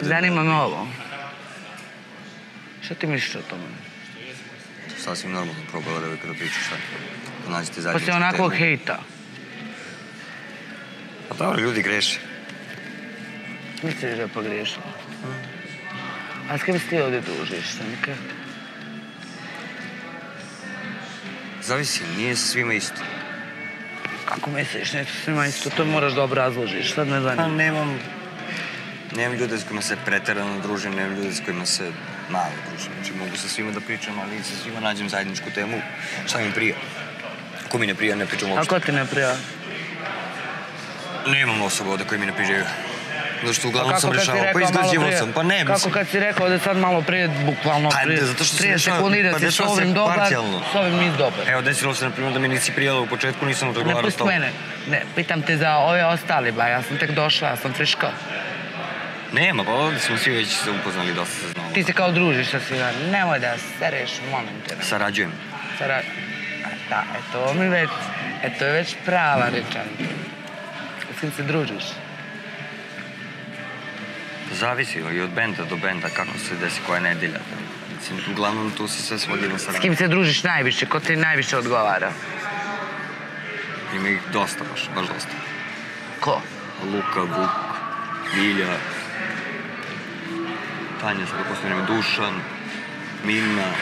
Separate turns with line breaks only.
Zanima me ovo. Šta ti misliš o tome?
Sasvim normalno probala da uvijek kada pričaš šta. Nađete zajedničku
Poslije onakvog
temu.
hejta.
Pa dobro, ljudi greše.
Misliš da je pogriješila? A s kim si ti ovdje družiš, Sanka?
Zavisi, nije sa svima isto.
Kako misliš, neću svima isto, to moraš da obrazložiš, sad me
Pa
zanima.
nemam... Nemam ljude s kojima se pretjerano družim, nemam ljude s kojima se malo družim. Znači mogu sa svima da pričam, ali sa svima nađem zajedničku temu. Šta mi prija? Ko mi ne prija, ne pričam
A
uopšte.
ko ti ne prija?
Nemam osoba ovdje koji mi ne priđaju. Zato što uglavnom
Kako
sam rešavao, pa
prije-
sam, pa ne,
Kako
mislim.
kad si rekao da sad malo prije, bukvalno
Pa,
prije
zato što se
30
dešava-
sekundi da
pa
s ovim dobar, s ovim nisi dobar.
Evo, desilo se, na primjer, da mi nisi prijela u početku, nisam
Ne
razgovarao s
pusti
tobom.
mene. Ne, pitam te za ove ostali, ba, ja sam tek došla, ja sam friška.
Nema, pa ovdje smo svi već se upoznali, dosta se znamo.
Ti se kao družiš sa svima, nemoj da sereš momente.
Sarađujem.
Sara... A, Da, eto mi već, eto je već prava rečenica. S kim se družiš?
Zavisi i od benda do benda, kako se desi koja nedelja. Mislim, uglavnom tu se sve svodi na
S
saradnju.
kim se družiš najviše, ko ti najviše odgovara?
Ima ih dosta baš, baš dosta.
Ko?
Luka, Vuk, Tanja, ime Dušan, Mina,